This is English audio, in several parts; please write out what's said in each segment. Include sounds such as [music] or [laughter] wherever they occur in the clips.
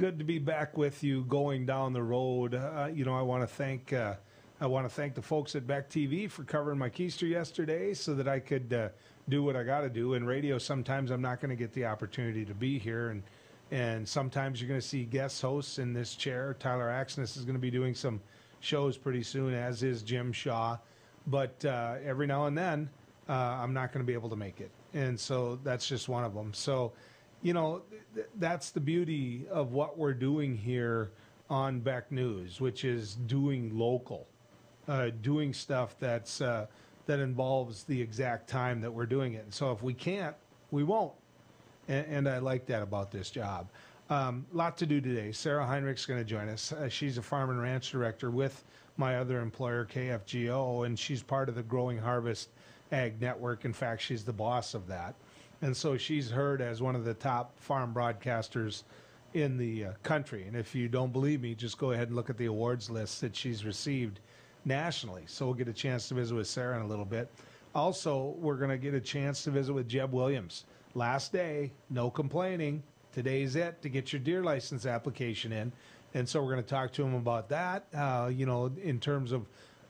good to be back with you going down the road. Uh, you know, I want to thank uh, I want to thank the folks at BEK TV for covering my keister yesterday, so that I could uh, do what I got to do. In radio, sometimes I'm not going to get the opportunity to be here, and and sometimes you're going to see guest hosts in this chair. Tyler Axness is going to be doing some shows pretty soon, as is Jim Shaw. But uh, every now and then, uh, I'm not going to be able to make it, and so that's just one of them. So, you know, th- that's the beauty of what we're doing here on BEK News, which is doing local, uh, doing stuff that's uh, that involves the exact time that we're doing it. And so, if we can't, we won't, and, and I like that about this job. Um, lot to do today. Sarah Heinrich's going to join us. Uh, she's a farm and ranch director with my other employer, KFGO, and she's part of the Growing Harvest Ag Network. In fact, she's the boss of that. And so she's heard as one of the top farm broadcasters in the uh, country. And if you don't believe me, just go ahead and look at the awards list that she's received nationally. So we'll get a chance to visit with Sarah in a little bit. Also, we're going to get a chance to visit with Jeb Williams. Last day, no complaining. Today's it to get your deer license application in. And so we're going to talk to him about that, uh, you know, in terms of,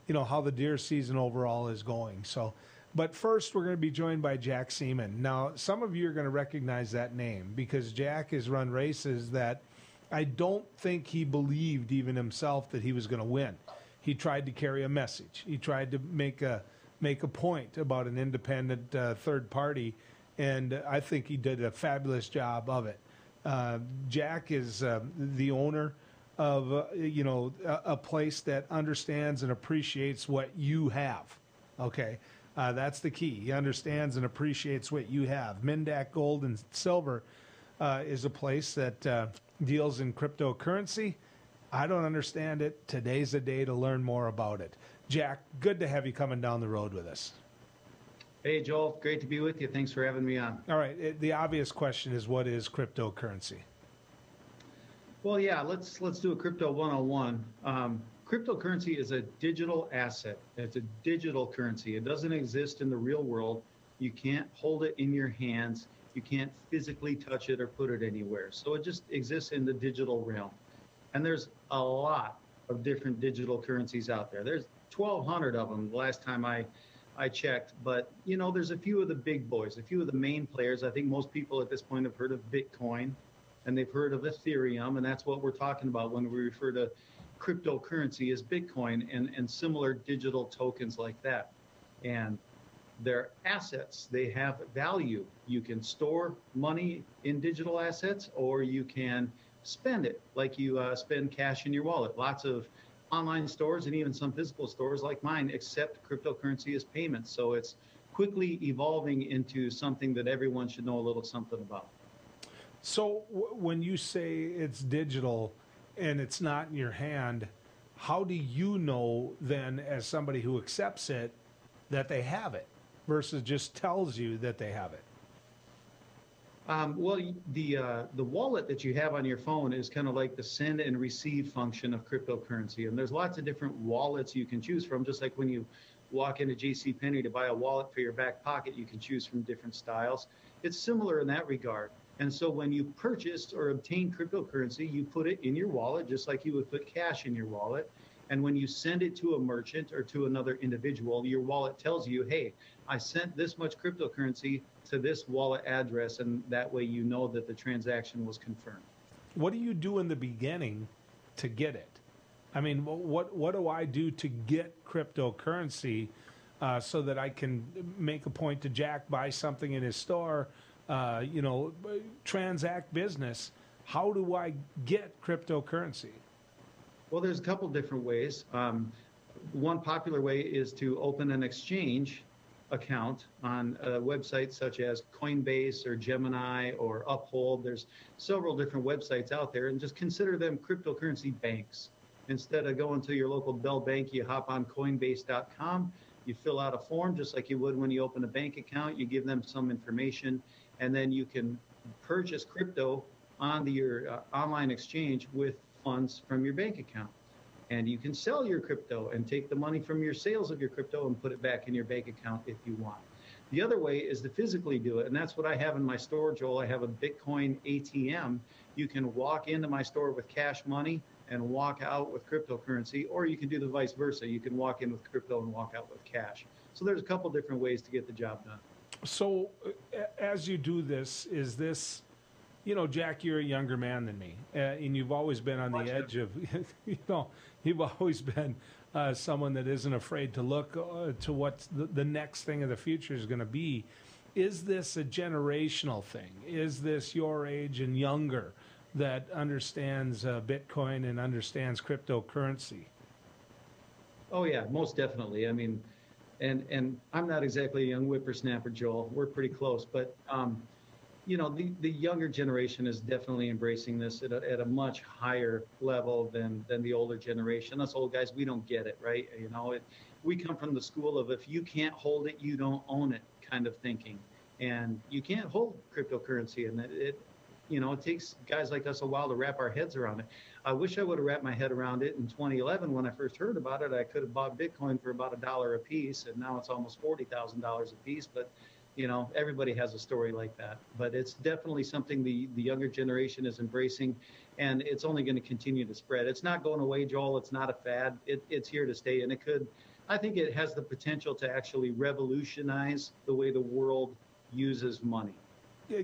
you know, how the deer season overall is going. So, but first, we're going to be joined by Jack Seaman. Now, some of you are going to recognize that name because Jack has run races that I don't think he believed even himself that he was going to win. He tried to carry a message. He tried to make a make a point about an independent uh, third party, and I think he did a fabulous job of it. Uh, Jack is uh, the owner of uh, you know a, a, place that understands and appreciates what you have. Okay, uh, that's the key. He understands and appreciates what you have. MinDak Gold and Silver uh, is a place that uh, deals in cryptocurrency. I don't understand it. Today's the day to learn more about it. Jack, good to have you coming down the road with us. Hey, Joel, great to be with you. Thanks for having me on. All right. It, the obvious question is what is cryptocurrency? Well, yeah, let's let's do a crypto 101. Um, cryptocurrency is a digital asset. It's a digital currency. It doesn't exist in the real world. You can't hold it in your hands. You can't physically touch it or put it anywhere. So it just exists in the digital realm. And there's a lot of different digital currencies out there. There's 1,200 of them the last time I I checked. But you know, there's a few of the big boys, a few of the main players. I think most people at this point have heard of Bitcoin, and they've heard of Ethereum, and that's what we're talking about when we refer to cryptocurrency is Bitcoin and, and similar digital tokens like that. And they're assets. They have value. You can store money in digital assets, or you can spend it like you uh, spend cash in your wallet. Lots of online stores and even some physical stores like mine accept cryptocurrency as payment. So it's quickly evolving into something that everyone should know a little something about. So when you say it's digital and it's not in your hand, how do you know then, as somebody who accepts it, that they have it versus just tells you that they have it? Um, well, the uh, the wallet that you have on your phone is kind of like the send and receive function of cryptocurrency, and there's lots of different wallets you can choose from. Just like when you walk into J.C. Penney to buy a wallet for your back pocket, you can choose from different styles. It's similar in that regard. And so when you purchase or obtain cryptocurrency, you put it in your wallet just like you would put cash in your wallet. And when you send it to a merchant or to another individual, your wallet tells you, hey, I sent this much cryptocurrency to this wallet address. And that way you know that the transaction was confirmed. What do you do in the beginning to get it? I mean, what, what do I do to get cryptocurrency uh, so that I can make a point to Jack buy something in his store, uh, you know, transact business? How do I get cryptocurrency? Well, there's a couple different ways. Um, one popular way is to open an exchange account on a website such as Coinbase or Gemini or Uphold. There's several different websites out there, and just consider them cryptocurrency banks. Instead of going to your local Bell Bank, you hop on Coinbase.com. You fill out a form just like you would when you open a bank account. You give them some information, and then you can purchase crypto on the, your uh, online exchange with funds from your bank account. And you can sell your crypto and take the money from your sales of your crypto and put it back in your bank account if you want. The other way is to physically do it, and that's what I have in my store, Joel. I have a Bitcoin ATM. You can walk into my store with cash money and walk out with cryptocurrency, or you can do the vice versa. You can walk in with crypto and walk out with cash. So there's a couple different ways to get the job done. So, as you do this, is this, you know, Jack, you're a younger man than me, uh, and you've always been on the edge of, [laughs] you know, you've always been uh, someone that isn't afraid to look uh, to what the, the next thing of the future is going to be. Is this a generational thing? Is this your age and younger that understands uh, Bitcoin and understands cryptocurrency? Oh yeah, most definitely. I mean, and and I'm not exactly a young whippersnapper, Joel. We're pretty close, but um, you know, the, the younger generation is definitely embracing this at a, at a much higher level than than the older generation. Us old guys, we don't get it, right? You know, it, we come from the school of if you can't hold it, you don't own it kind of thinking, and you can't hold cryptocurrency, and it, it you know, it takes guys like us a while to wrap our heads around it. I wish I would have wrapped my head around it in 2011 when I first heard about it. I could have bought Bitcoin for about a dollar a piece, and now it's almost forty thousand dollars a piece. But you know, everybody has a story like that. But it's definitely something the the younger generation is embracing, and it's only going to continue to spread. It's not going away, Joel. It's not a fad. It, it's here to stay, and it could. I think it has the potential to actually revolutionize the way the world uses money.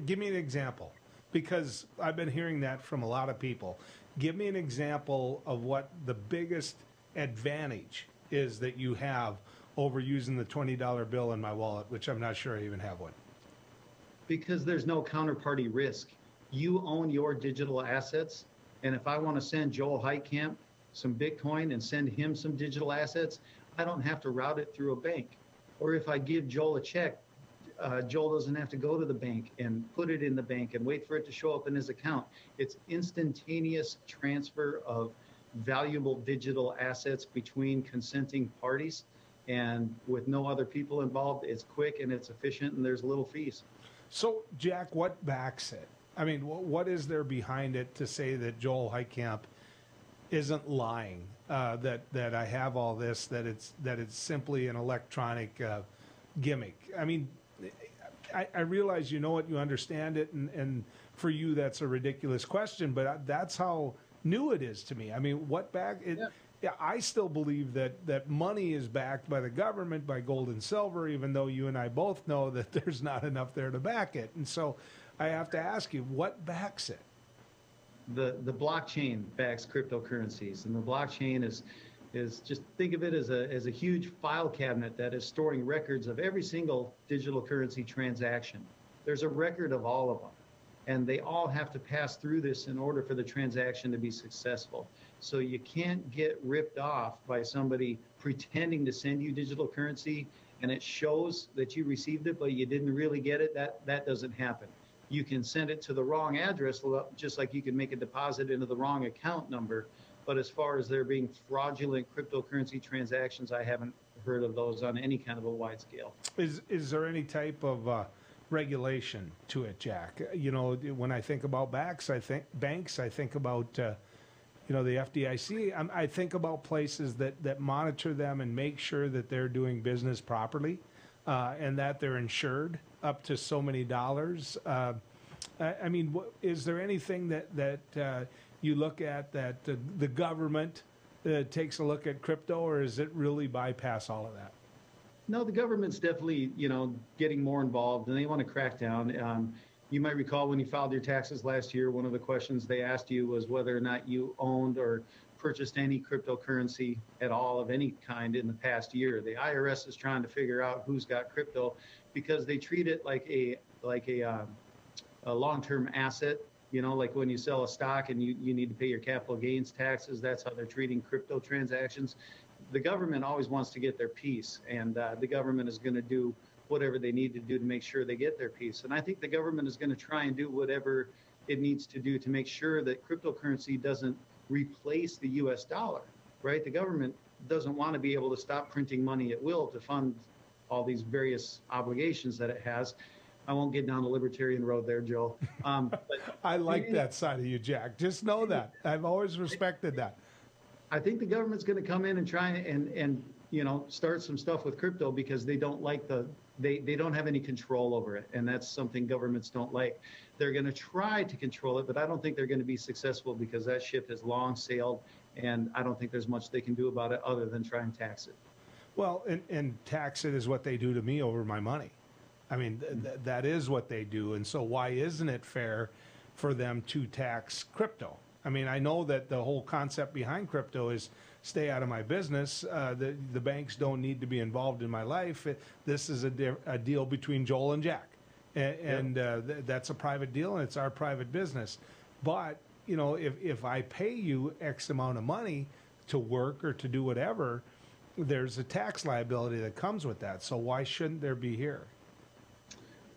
Give me an example because I've been hearing that from a lot of people. Give me an example of what the biggest advantage is that you have over using the $20 bill in my wallet, which I'm not sure I even have one. because there's no counterparty risk. You own your digital assets, and if I want to send Joel Heitkamp some Bitcoin and send him some digital assets, I don't have to route it through a bank. Or if I give Joel a check, uh, Joel doesn't have to go to the bank and put it in the bank and wait for it to show up in his account. It's instantaneous transfer of valuable digital assets between consenting parties. And with no other people involved, it's quick and it's efficient, and there's little fees. So, Jack, what backs it? I mean, wh- what is there behind it to say that Joel Heitkamp isn't lying? Uh, that that I have all this, that it's that it's simply an electronic uh, gimmick. I mean, I, I realize you know it, you understand it, and, and for you that's a ridiculous question, but that's how new it is to me. I mean, what back it? Yeah. Yeah, I still believe that that money is backed by the government, by gold and silver, even though you and I both know [laughs] that there's not enough there to back it. And so, I have to ask you, what backs it? the the blockchain backs cryptocurrencies, and the blockchain is is just think of it as a as a huge file cabinet that is storing records of every single digital currency transaction. There's a record of all of them, and they all have to pass through this in order for the transaction to be successful. So you can't get ripped off by somebody pretending to send you digital currency and it shows that you received it but you didn't really get it. That that doesn't happen you can send it to the wrong address, just like you can make a deposit into the wrong account number. But as far as there being fraudulent cryptocurrency transactions, I haven't heard of those on any kind of a wide scale. Is is there any type of uh, regulation to it, Jack? You know, when I think about banks, I think banks. I think about uh, you know the FDIC. I'm, I think about places that that monitor them and make sure that they're doing business properly, uh, and that they're insured up to so many dollars. Uh, I, I mean, wh- is there anything that that uh, you look at that the, the government uh, takes a look at crypto, or is it really bypass all of that? No, the government's definitely, you know, getting more involved and they want to crack down. Um, you might recall when you filed your taxes last year, one of the questions they asked you was whether or not you owned or purchased any cryptocurrency at all of any kind in the past year. The IRS is trying to figure out who's got crypto because they treat it like a like a, um, a long-term asset. You know, like when you sell a stock and you, you need to pay your capital gains taxes, that's how they're treating crypto transactions the government always wants to get their piece, and uh, the government is going to do whatever they need to do to make sure they get their piece. And I think the government is going to try and do whatever it needs to do to make sure that cryptocurrency doesn't replace the U.S. dollar. Right? The government doesn't want to be able to stop printing money at will to fund all these various obligations that it has. I won't get down the libertarian road there, Joe. Um, but [laughs] I like that side of you, Jack. Just know that. I've always respected that. I think the government's going to come in and try and and you know, start some stuff with crypto because they don't like the they they don't have any control over it, and that's something governments don't like. They're going to try to control it, but I don't think they're going to be successful because that ship has long sailed, and I don't think there's much they can do about it other than try and tax it. Well, and, and tax it is what they do to me over my money. I mean, th- th- that is what they do. And so, why isn't it fair for them to tax crypto? I mean, I know that the whole concept behind crypto is stay out of my business. Uh, the, the banks don't need to be involved in my life. It, this is a, di- a deal between Joel and Jack. And, and uh, th- that's a private deal and it's our private business. But, you know, if, if I pay you X amount of money to work or to do whatever, there's a tax liability that comes with that. So why shouldn't there be here?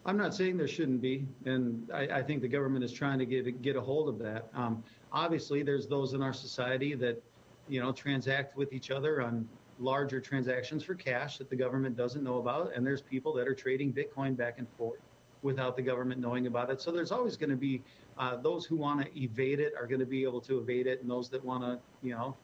I'm not saying there shouldn't be, and I, I think the government is trying to get get a hold of that. Um, obviously, there's those in our society that, you know, transact with each other on larger transactions for cash that the government doesn't know about, and there's people that are trading Bitcoin back and forth without the government knowing about it. So there's always going to be uh, those who want to evade it are going to be able to evade it, and those that want to, you know,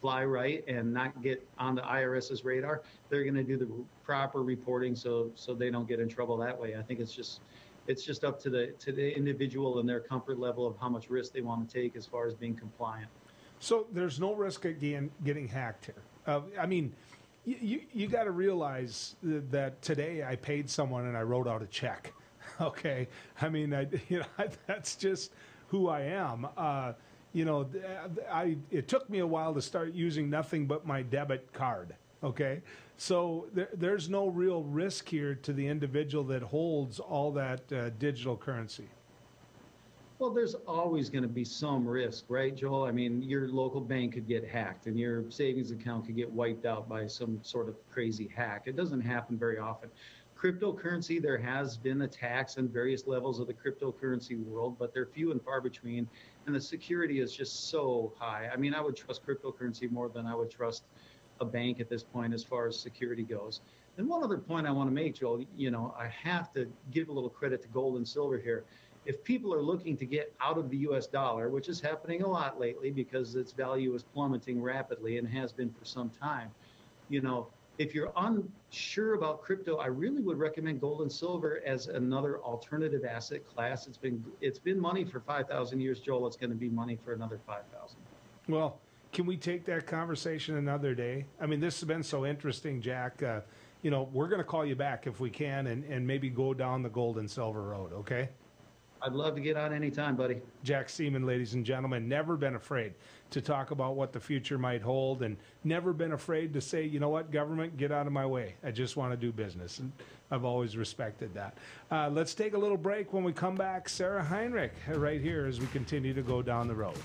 fly right and not get on the IRS's radar, they're going to do the proper reporting so so they don't get in trouble that way. I think it's just it's just up to the to the individual and their comfort level of how much risk they want to take as far as being compliant. So there's no risk again getting, hacked here. Uh, I mean, you, you, you got to realize that today I paid someone and I wrote out a check. [laughs] Okay, I mean, I, [laughs] you know, [laughs] that's just who I am. Uh, you know, I it took me a while to start using nothing but my debit card. Okay, so there, there's no real risk here to the individual that holds all that uh, digital currency. Well, there's always going to be some risk, right, Joel? I mean, your local bank could get hacked and your savings account could get wiped out by some sort of crazy hack. It doesn't happen very often. Cryptocurrency, there has been attacks on various levels of the cryptocurrency world, but they're few and far between, and the security is just so high. I mean, I would trust cryptocurrency more than I would trust a bank at this point as far as security goes. And one other point I want to make, Joel, you know, I have to give a little credit to gold and silver here if people are looking to get out of the US dollar, which is happening a lot lately because its value is plummeting rapidly and has been for some time, you know, if you're unsure about crypto, I really would recommend gold and silver as another alternative asset class. It's been it's been money for 5,000 years, Joel. It's going to be money for another 5,000. Well, can we take that conversation another day? I mean, this has been so interesting, Jack. Uh, you know, we're going to call you back if we can and, and maybe go down the gold and silver road, okay? I'd love to get on anytime, buddy. Jack Seaman, ladies and gentlemen, never been afraid to talk about what the future might hold and never been afraid to say, you know what, government, get out of my way. I just want to do business. And I've always respected that. Uh, let's take a little break. When we come back, Sarah Heinrich right here as we continue to go down the road.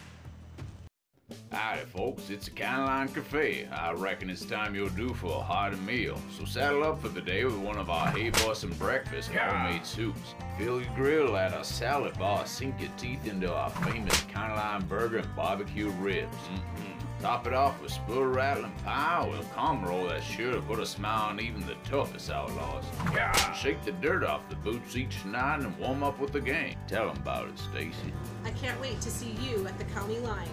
Howdy, folks. It's the County Line Cafe. I reckon it's time you're due for a hearty meal. So saddle up for the day with one of our Hey Boston breakfast homemade soups. Fill your grill at our salad bar. Sink your teeth into our famous County Line burger and barbecue ribs. Mm-hmm. Top it off with spoon rattling pie with a cum roll that's sure to put a smile on even the toughest outlaws. Yeah. Shake the dirt off the boots each night and warm up with the gang. Tell them about it, Stacy. I can't wait to see you at the county line.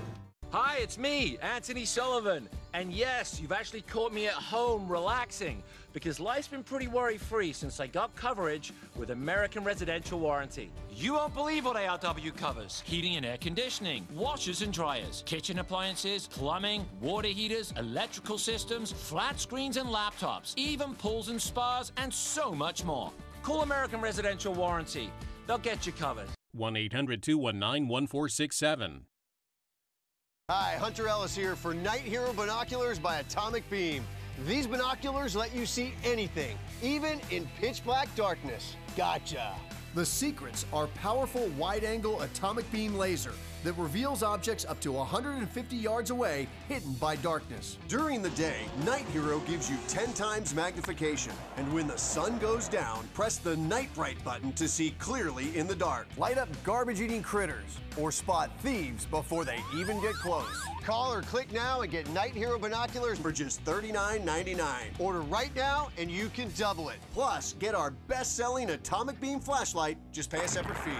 Hi, it's me, Anthony Sullivan. And yes, you've actually caught me at home relaxing because life's been pretty worry free since I got coverage with American Residential Warranty. You won't believe what ARW covers heating and air conditioning, washers and dryers, kitchen appliances, plumbing, water heaters, electrical systems, flat screens and laptops, even pools and spas, and so much more. Call American Residential Warranty, they'll get you covered. 1 800 219 1467. Hi, Hunter Ellis here for Night Hero Binoculars by Atomic Beam. These binoculars let you see anything, even in pitch black darkness. Gotcha. The secrets are powerful wide-angle atomic beam laser that reveals objects up to 150 yards away hidden by darkness. During the day, Night Hero gives you 10 times magnification. And when the sun goes down, press the Night Bright button to see clearly in the dark. Light up garbage-eating critters or spot thieves before they even get close. Call or click now and get Night Hero binoculars for just $39.99. Order right now and you can double it. Plus, get our best-selling atomic beam flashlight, just pay a separate fee.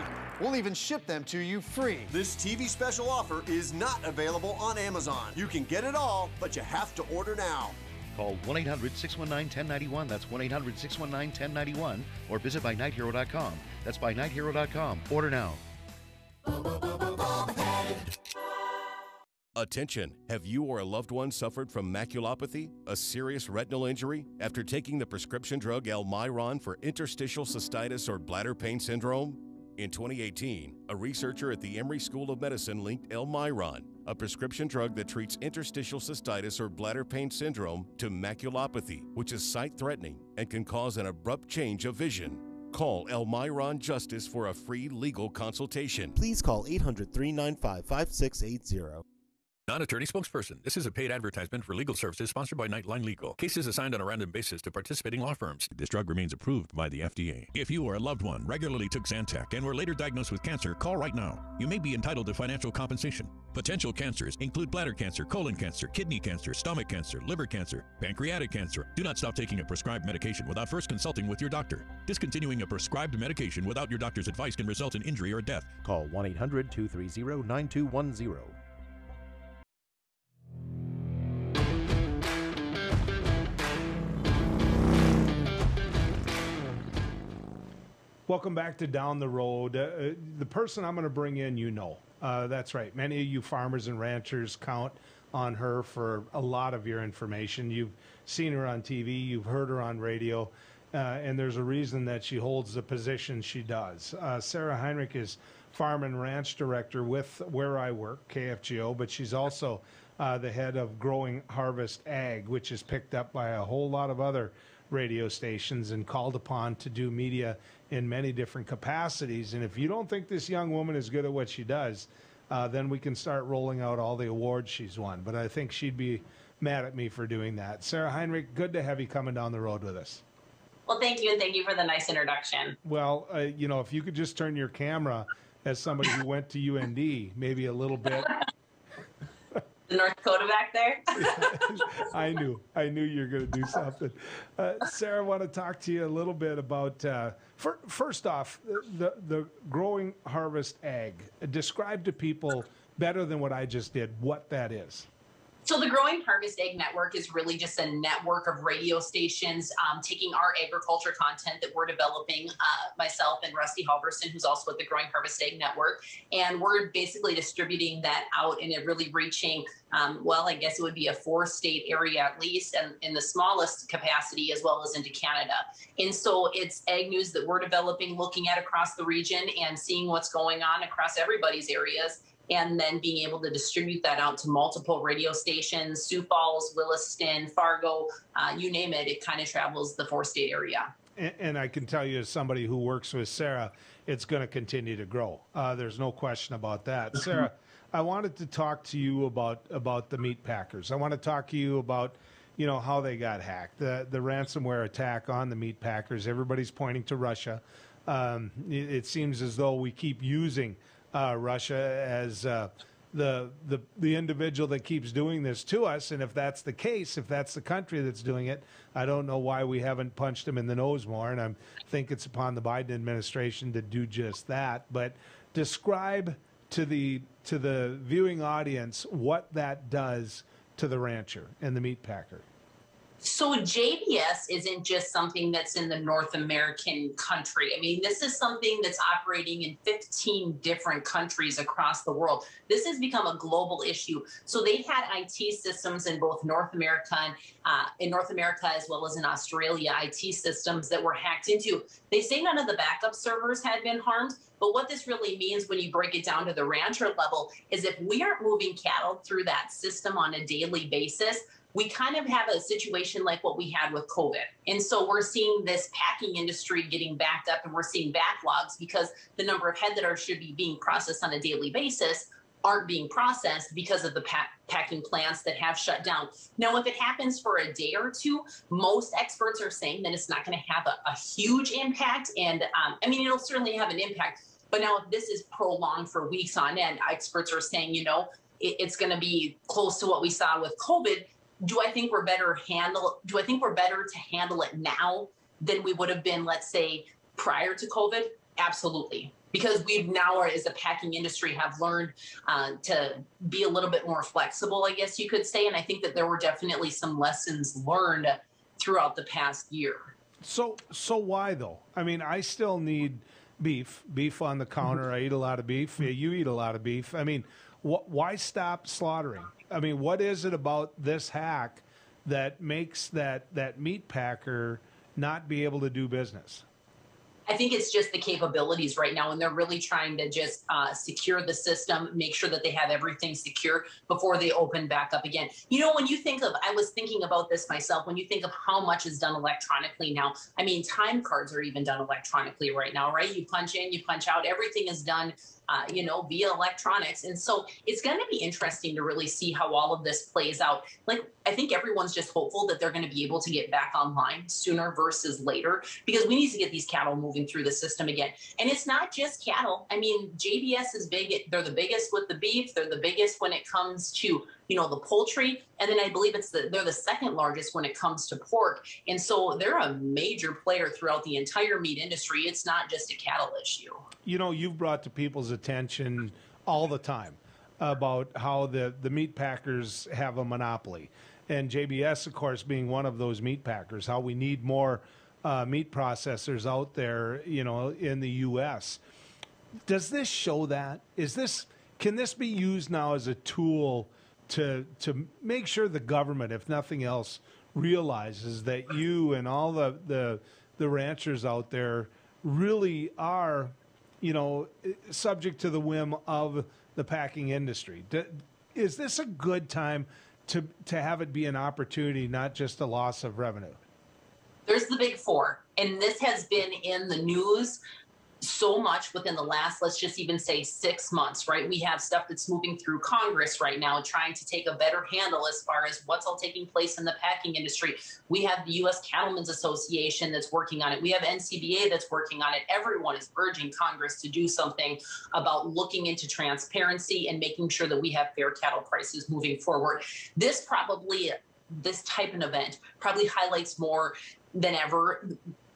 We'll even ship them to you free. This TV special offer is not available on Amazon. You can get it all, but you have to order now. Call 1 800 619 1091. That's 1 800 619 1091. Or visit buynighthero.com. That's buynighthero.com. Order now. Attention! Have you or a loved one suffered from maculopathy, a serious retinal injury, after taking the prescription drug Elmiron for interstitial cystitis or bladder pain syndrome? In 2018, a researcher at the Emory School of Medicine linked Elmiron, a prescription drug that treats interstitial cystitis or bladder pain syndrome, to maculopathy, which is sight threatening and can cause an abrupt change of vision. Call Elmiron Justice for a free legal consultation. Please call 800 395 5680. Non-attorney spokesperson. This is a paid advertisement for legal services sponsored by Nightline Legal. Cases assigned on a random basis to participating law firms. This drug remains approved by the FDA. If you or a loved one regularly took Zantac and were later diagnosed with cancer, call right now. You may be entitled to financial compensation. Potential cancers include bladder cancer, colon cancer, kidney cancer, stomach cancer, liver cancer, pancreatic cancer. Do not stop taking a prescribed medication without first consulting with your doctor. Discontinuing a prescribed medication without your doctor's advice can result in injury or death. Call 1 800 230 9210. Welcome back to Down the Road. Uh, the person I'm going to bring in, you know. Uh, that's right. Many of you farmers and ranchers count on her for a lot of your information. You've seen her on TV, you've heard her on radio, uh, and there's a reason that she holds the position she does. Uh, Sarah Heinrich is Farm and Ranch Director with where I work, KFGO, but she's also uh, the head of Growing Harvest Ag, which is picked up by a whole lot of other radio stations and called upon to do media in many different capacities. And if you don't think this young woman is good at what she does, uh, then we can start rolling out all the awards she's won. But I think she'd be mad at me for doing that. Sarah Heinrich, good to have you coming down the road with us. Well, thank you, and thank you for the nice introduction. Well, uh, you know, if you could just turn your camera as somebody who went to UND, maybe a little bit the North Dakota back there. [laughs] I knew, I knew you were going to do something. Uh, Sarah, I want to talk to you a little bit about. Uh, first off, the the growing harvest ag. Describe to people better than what I just did what that is. So the Growing Harvest Ag Network is really just a network of radio stations um, taking our agriculture content that we're developing, uh, myself and Rusty Halverson, who's also with the Growing Harvest Ag Network, and we're basically distributing that out and it really reaching, um, well, I guess it would be a four-state area at least, and in the smallest capacity as well as into Canada. And so it's ag news that we're developing, looking at across the region and seeing what's going on across everybody's areas and then being able to distribute that out to multiple radio stations, Sioux Falls, Williston, Fargo, uh, you name it, it kind of travels the four state area. And, and, I can tell you, as somebody who works with Sarah, it's going to continue to grow. Uh, there's no question about that. Sarah, I wanted to talk to you about about the meat packers. I want to talk to you about you know how they got hacked, the the ransomware attack on the meat packers. Everybody's pointing to Russia. Um, it, it seems as though we keep using uh, Russia as uh, the the the individual that keeps doing this to us. And if that's the case, if that's the country that's doing it, I don't know why we haven't punched him in the nose more. And I think it's upon the Biden administration to do just that. But describe to the to the viewing audience what that does to the rancher and the meat packer. So JBS isn't just something that's in the North American country. I mean, this is something that's operating in 15 different countries across the world. This has become a global issue. So they had IT systems in both North America and uh, in North America as well as in Australia, IT systems that were hacked into. They say none of the backup servers had been harmed, but what this really means when you break it down to the rancher level is if we aren't moving cattle through that system on a daily basis, we kind of have a situation like what we had with COVID. And so we're seeing this packing industry getting backed up and we're seeing backlogs because the number of head that are should be being processed on a daily basis aren't being processed because of the pack- packing plants that have shut down. Now, if it happens for a day or two, most experts are saying that it's not going to have a, a, huge impact. And um, I mean, it'll certainly have an impact. But now, if this is prolonged for weeks on end, experts are saying, you know, it, it's going to be close to what we saw with COVID do I think we're better handle do I think we're better to handle it now than we would have been let's say prior to COVID? Absolutely. because we've now, as a packing industry, have learned uh, to be a little bit more flexible, I guess you could say. And I think that there were definitely some lessons learned throughout the past year. So, so why though? I mean, I still need beef, beef on the counter. I eat a lot of beef. You eat a lot of beef. I mean, wh- why stop slaughtering? I mean, what is it about this hack that makes that that meat packer not be able to do business? I think it's just the capabilities right now, and they're really trying to just uh, secure the system, make sure that they have everything secure before they open back up again. You know, when you think of, I was thinking about this myself, when you think of how much is done electronically now, I mean, time cards are even done electronically right now, right? You punch in, you punch out, everything is done uh, you know, via electronics. And so it's going to be interesting to really see how all of this plays out. Like, I think everyone's just hopeful that they're going to be able to get back online sooner versus later because we need to get these cattle moving through the system again. And it's not just cattle. I mean, JBS is big. They're the biggest with the beef. They're the biggest when it comes to you know, the poultry. And then I believe it's the, they're the second largest when it comes to pork. And so they're a major player throughout the entire meat industry. It's not just a cattle issue. You know, you've brought to people's attention all the time about how the, the meat packers have a monopoly. And JBS, of course, being one of those meat packers, how we need more uh, meat processors out there, you know, in the U.S. Does this show that? Is this can this be used now as a tool to to make sure the government, if nothing else, realizes that you and all the the, the ranchers out there really are, you know, subject to the whim of the packing industry. Is this a good time to to have it be an opportunity, not just a loss of revenue? There's the big four, and this has been in the news so much within the last, let's just even say six months, right? We have stuff that's moving through Congress right now, trying to take a better handle as far as what's all taking place in the packing industry. We have the U.S. Cattlemen's Association that's working on it. We have NCBA that's working on it. Everyone is urging Congress to do something about looking into transparency and making sure that we have fair cattle prices moving forward. This probably, this type of event probably highlights more than ever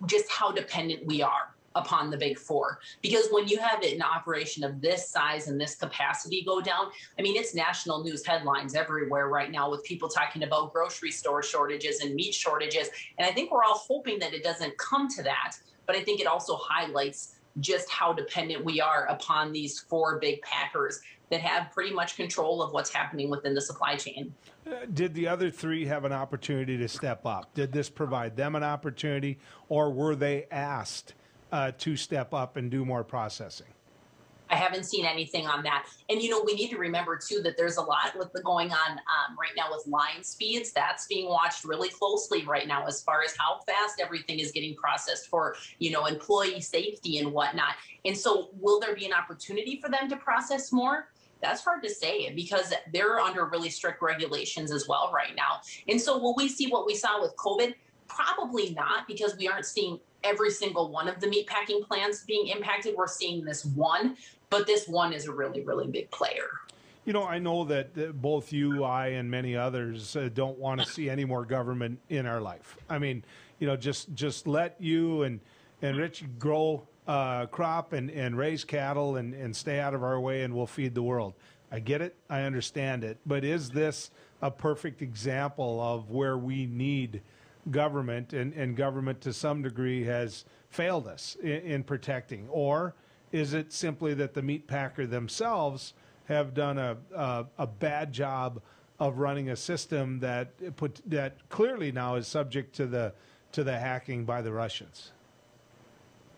just how dependent we are upon the big four. Because when you have an operation of this size and this capacity go down, I mean, it's national news headlines everywhere right now with people talking about grocery store shortages and meat shortages. And I think we're all hoping that it doesn't come to that. But I think it also highlights just how dependent we are upon these four big packers that have pretty much control of what's happening within the supply chain. Uh, did the other three have an opportunity to step up? Did this provide them an opportunity, or were they asked? Uh, to step up and do more processing? I haven't seen anything on that. And you know, we need to remember too that there's a lot with the going on um, right now with line speeds. That's being watched really closely right now as far as how fast everything is getting processed for you know employee safety and whatnot. And so, will there be an opportunity for them to process more? That's hard to say because they're under really strict regulations as well right now. And so, will we see what we saw with COVID? Probably not because we aren't seeing every single one of the meatpacking plants being impacted. We're seeing this one, but this one is a really, really big player. You know, I know that both you, I, and many others uh, don't want to see any more government in our life. I mean, you know, just just let you and and Rich grow uh, crop and, and raise cattle and, and stay out of our way, and we'll feed the world. I get it, I understand it, but is this a perfect example of where we need? Government, and, and government to some degree has failed us in, in protecting? Or is it simply that the meat packer themselves have done a, a, a bad job of running a system that put that clearly now is subject to the to the hacking by the Russians?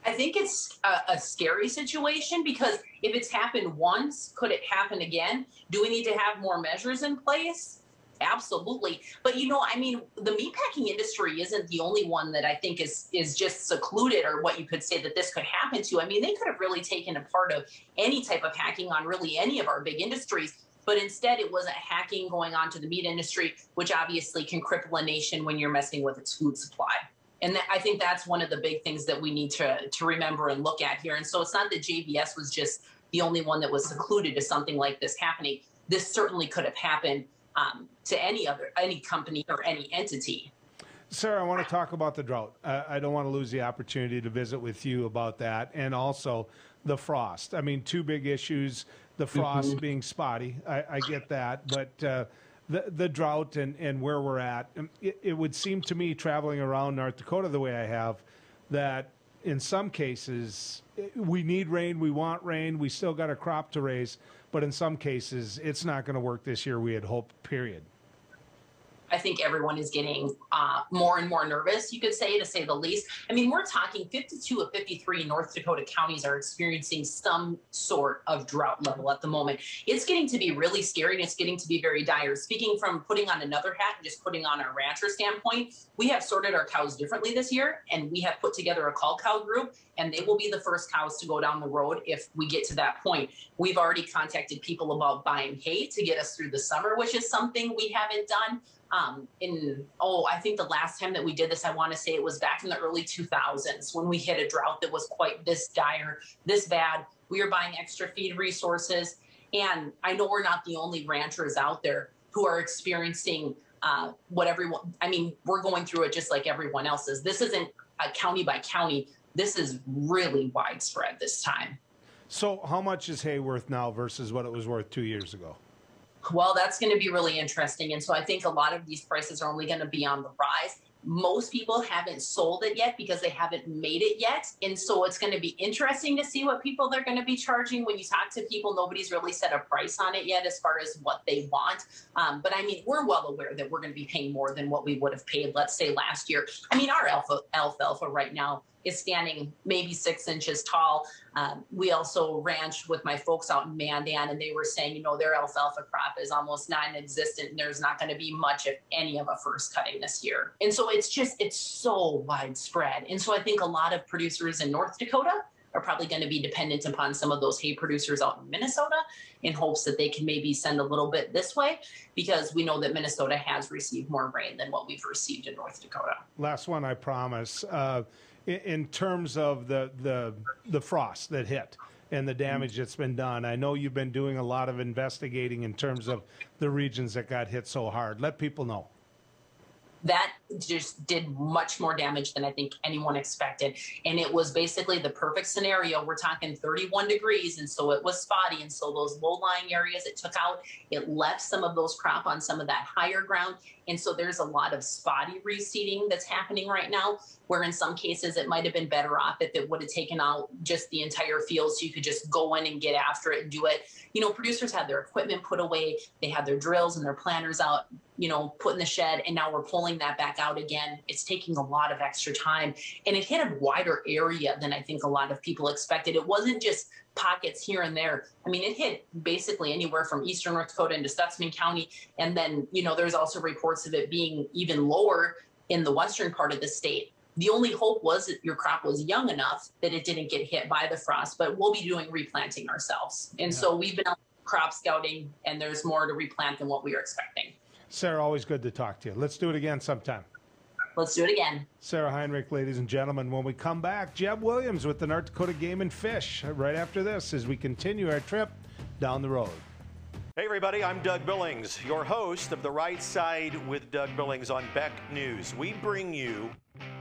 I think it's a, a, scary situation because if it's happened once, could it happen again? Do we need to have more measures in place? Absolutely. But you know, I mean, the meatpacking industry isn't the only one that I think is is just secluded or what you could say that this could happen to. I mean, they could have really taken a part of any type of hacking on really any of our big industries. But instead, it wasn't hacking going on to the meat industry, which obviously can cripple a nation when you're messing with its food supply. And I think that's one of the big things that we need to, to remember and look at here. And so it's not that JBS was just the only one that was secluded to something like this happening. This certainly could have happened um, to any other any company or any entity. Sarah, I want to talk about the drought. I, I don't want to lose the opportunity to visit with you about that, and also the frost. I mean, two big issues: the frost Mm-hmm. being spotty. I, I get that, but uh, the the drought and, and where we're at. um, It, it would seem to me, traveling around North Dakota the way I have, that in some cases eh, we need rain, we want rain, we still got a crop to raise, but in some cases it's not going to work this year. We had hoped. Period. I think everyone is getting uh, more and more nervous, you could say, to say the least. I mean, we're talking 52 of 53 North Dakota counties are experiencing some sort of drought level at the moment. It's getting to be really scary and it's getting to be very dire. Speaking from putting on another hat and just putting on a rancher standpoint, we have sorted our cows differently this year and we have put together a cull cow group and they will be the first cows to go down the road if we get to that point. We've already contacted people about buying hay to get us through the summer, which is something we haven't done um, in oh i think the last time that we did this i want to say it was back in the early 2000s when we hit a drought that was quite this dire this bad. We were buying extra feed resources and i know we're not the only ranchers out there who are experiencing uh, what everyone i mean we're going through it just like everyone else is. This isn't a county by county. This is really widespread this time. So, how much is hay worth now versus what it was worth two years ago? Well, that's going to be really interesting. And so I think a lot of these prices are only going to be on the rise. Most people haven't sold it yet because they haven't made it yet. And so it's going to be interesting to see what people they're going to be charging. When you talk to people, nobody's really set a price on it yet as far as what they want. Um, but I mean, we're well aware that we're going to be paying more than what we would have paid, let's say, last year. I mean, our alpha, alfalfa right now is standing maybe six inches tall. Um, we also ranched with my folks out in Mandan, and they were saying, you know, their alfalfa crop is almost non-existent, and there's not going to be much, if any, of a first cutting this year. And so it's just it's so widespread. And so I think a lot of producers in North Dakota are probably going to be dependent upon some of those hay producers out in Minnesota in hopes that they can maybe send a little bit this way because we know that Minnesota has received more rain than what we've received in North Dakota. Last one, I promise. Uh, in, in terms of the, the the frost that hit and the mm. damage that's been done, I know you've been doing a lot of investigating in terms of the regions that got hit so hard. Let people know. that just did much more damage than I think anyone expected. And it was basically the perfect scenario. We're talking 31 degrees, and so it was spotty. And so those low lying areas it took out, it left some of those crop on some of that higher ground. And so there's a lot of spotty reseeding that's happening right now, where in some cases it might have been better off if it would have taken out just the entire field so you could just go in and get after it and do it. You know, producers had their equipment put away, they had their drills and their planters out, you know, put in the shed, and now we're pulling that back out again. It's taking a lot of extra time and it hit a wider area than I think a lot of people expected. It wasn't just pockets here and there. I mean, it hit basically anywhere from eastern North Dakota into Stutsman County. And then, you know, there's also reports of it being even lower in the western part of the state. The only hope was that your crop was young enough that it didn't get hit by the frost, but we'll be doing replanting ourselves. And so we've been out crop scouting, and there's more to replant than what we were expecting. Sarah, always good to talk to you. Let's do it again sometime. Let's do it again. Sarah Heinrich, ladies and gentlemen. When we come back, Jeb Williams with the North Dakota Game and Fish right after this as we continue our trip down the road. Hey, everybody, I'm Doug Billings, your host of The Right Side with Doug Billings on BEK News. We bring you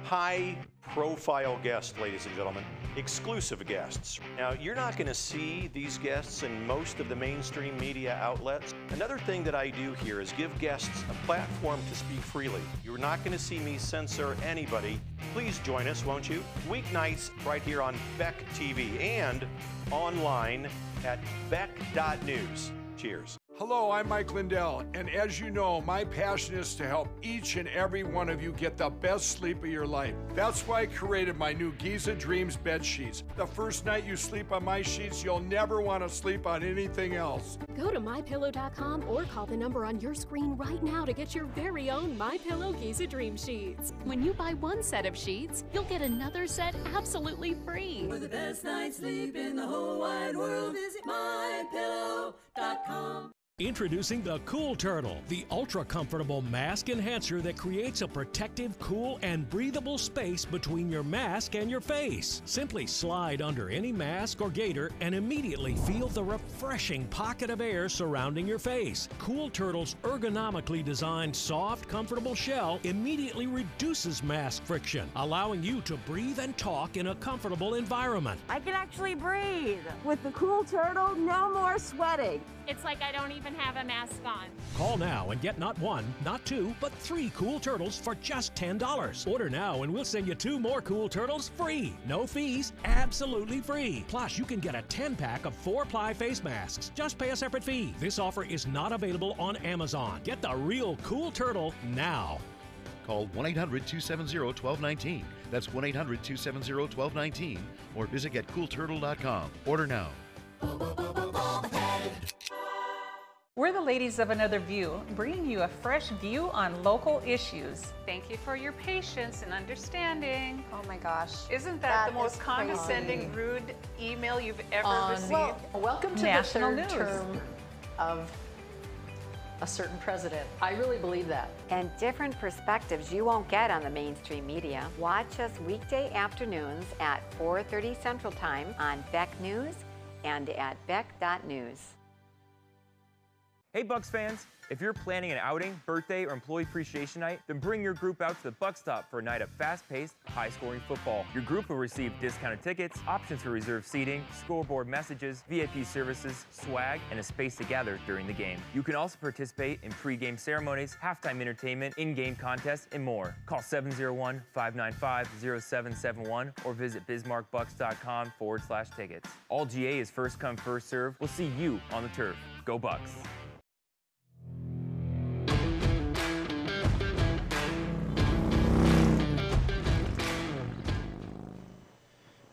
high profile guests, ladies and gentlemen, exclusive guests. Now, you're not going to see these guests in most of the mainstream media outlets. Another thing that I do here is give guests a platform to speak freely. You're not going to see me censor anybody. Please join us, won't you? Weeknights right here on BEK TV and online at bek.news. Cheers. Hello, I'm Mike Lindell, and as you know, my passion is to help each and every one of you get the best sleep of your life. That's why I created my new Giza Dreams bed sheets. The first night you sleep on my sheets, you'll never want to sleep on anything else. Go to mypillow.com or call the number on your screen right now to get your very own My Pillow Giza Dream Sheets. When you buy one set of sheets, you'll get another set absolutely free. For the best night's sleep in the whole wide world, visit mypillow.com. Introducing the Cool Turtle, the ultra comfortable mask enhancer that creates a protective, cool, and breathable space between your mask and your face. Simply slide under any mask or gaiter and immediately feel the refreshing pocket of air surrounding your face. Cool Turtle's ergonomically designed soft, comfortable shell immediately reduces mask friction, allowing you to breathe and talk in a comfortable environment. I can actually breathe. With the Cool Turtle, no more sweating. It's like I don't even have a mask on. Call now and get not one, not two, but three cool turtles for just $10. Order now and we'll send you two more cool turtles free. No fees, absolutely free. Plus, you can get a 10 pack of four ply face masks. Just pay a separate fee. This offer is not available on Amazon. Get the real cool turtle now. Call 1 800 270 1219. That's 1 800 270 1219 or visit getcoolturtle.com. Order now. We're the ladies of Another View, bringing you a fresh view on local issues. Thank you for your patience and understanding. Oh my gosh. Isn't that, That the most condescending, crazy. rude email you've ever On- received? Well, welcome to National the third news. term of a certain president. I really believe that. And different perspectives you won't get on the mainstream media. Watch us weekday afternoons at 4:30 Central Time on BEK News and at bek.news. Hey Bucks fans! If you're planning an outing, birthday, or employee appreciation night, then bring your group out to the Buck Stop for a night of fast-paced, high-scoring football. Your group will receive discounted tickets, options for reserved seating, scoreboard messages, VIP services, swag, and a space to gather during the game. You can also participate in pre-game ceremonies, halftime entertainment, in-game contests, and more. Call 701-595-0771 or visit bismarckbucks.com forward slash tickets. All GA is first come, first serve. We'll see you on the turf. Go Bucks!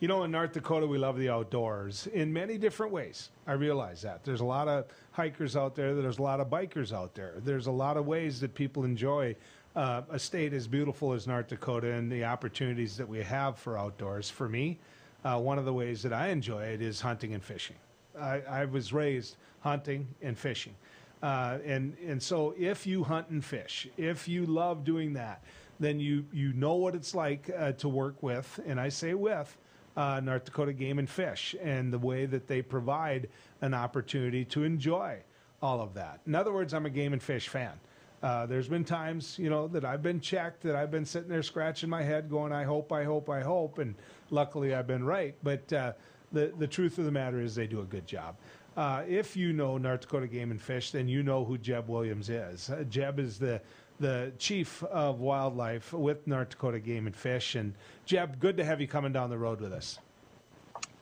You know, in North Dakota, we love the outdoors in many different ways. I realize that. There's a lot of hikers out there, there's a lot of bikers out there. There's a lot of ways that people enjoy uh, a state as beautiful as North Dakota and the opportunities that we have for outdoors. For me, uh, one of the ways that I enjoy it is hunting and fishing. I, I was raised hunting and fishing. Uh, and, and so if you hunt and fish, if you love doing that, then you, you know what it's like uh, to work with, and I say with, uh, North Dakota Game and Fish and the way that they provide an opportunity to enjoy all of that. In other words, I'm a game and fish fan. Uh, there's been times, you know, that I've been checked, that I've been sitting there scratching my head, going, "I hope, I hope, I hope," and luckily I've been right. But uh, the the truth of the matter is, they do a good job. Uh, if you know North Dakota Game and Fish, then you know who Jeb Williams is. Uh, Jeb is the the chief of wildlife with North Dakota Game and Fish. And Jeb, good to have you coming down the road with us.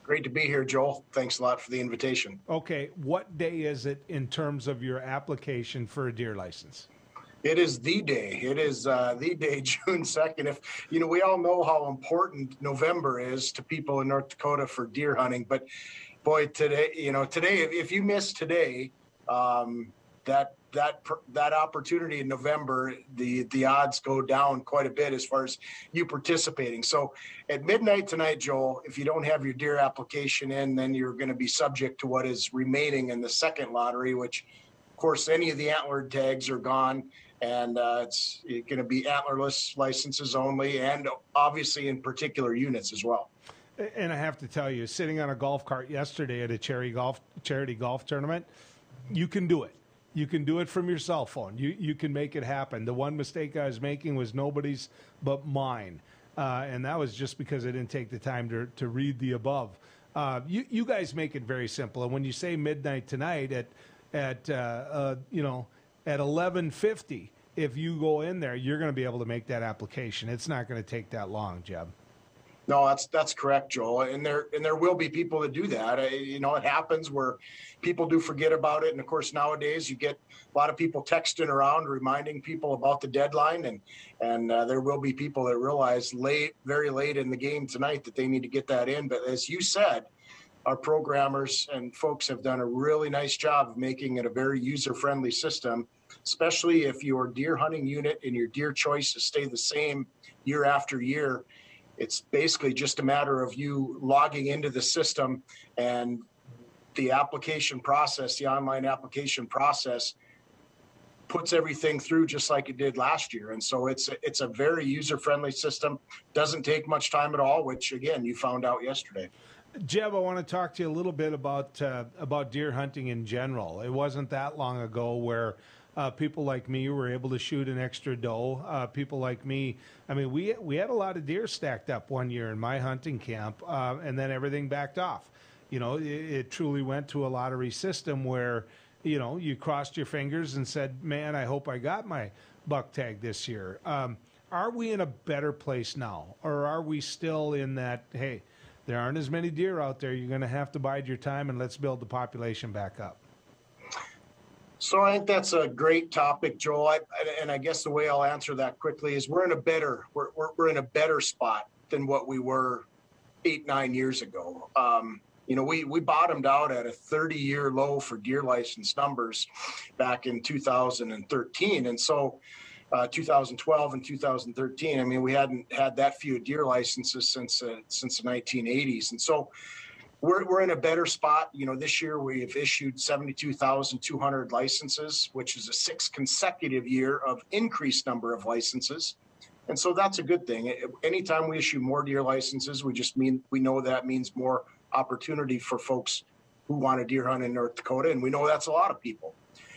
Great to be here, Joel. Thanks a lot for the invitation. Okay, what day is it in terms of your application for a deer license? It is the day. It is uh, the day, [laughs] June 2nd. If, you know, we all know how important November is to people in North Dakota for deer hunting, but boy, today, you know, today, if, if you miss today, um, that that that opportunity in November, the the odds go down quite a bit as far as you participating. So at midnight tonight, Joel, if you don't have your deer application in, then you're going to be subject to what is remaining in the second lottery, which, of course, any of the antlered tags are gone, and uh, it's going to be antlerless licenses only, and obviously in particular units as well. And I have to tell you, sitting on a golf cart yesterday at a charity golf charity golf tournament, you can do it. You can do it from your cell phone. You you can make it happen. The one mistake I was making was nobody's but mine, uh, and that was just because I didn't take the time to to read the above. Uh, you you guys make it very simple. And when you say midnight tonight at at uh, uh, you know at eleven fifty, if you go in there, you're going to be able to make that application. It's not going to take that long, Jeb. No, that's that's correct, Joel. And there and there will be people that do that. You know, it happens where people do forget about it. And of course, nowadays you get a lot of people texting around, reminding people about the deadline. And and uh, there will be people that realize late, very late in the game tonight that they need to get that in. But as you said, our programmers and folks have done a really nice job of making it a very user-friendly system, especially if your deer hunting unit and your deer choices stay the same year after year it's basically just a matter of you logging into the system and the application process, the online application process, puts everything through just like it did last year. And so it's a, it's a very user friendly system. Doesn't take much time at all, which again you found out yesterday. Jeb, I want to talk to you a little bit about uh, about deer hunting in general. It wasn't that long ago where uh, people like me were able to shoot an extra doe. Uh, people like me, I mean, we we had a lot of deer stacked up one year in my hunting camp, uh, and then everything backed off. You know, it, it truly went to a lottery system where you know you crossed your fingers and said, "Man, I hope I got my buck tag this year." Um, are we in a better place now, or are we still in that? Hey there aren't as many deer out there. You're going to have to bide your time and let's build the population back up. So I think that's a great topic, Joel. I, and I guess the way I'll answer that quickly is we're in a better we're, we're, we're in a better spot than what we were eight nine years ago. Um, you know, we we bottomed out at a 30 year low for deer license numbers back in 2013, and so uh, 2012 and 2013. I mean, we hadn't had that few deer licenses since uh, since the 1980s, and so we're we're in a better spot. You know, this year we've issued 72,200 licenses, which is a sixth consecutive year of increased number of licenses. And so that's a good thing. Anytime we issue more deer licenses, we just mean we know that means more opportunity for folks who want to deer hunt in North Dakota, and we know that's a lot of people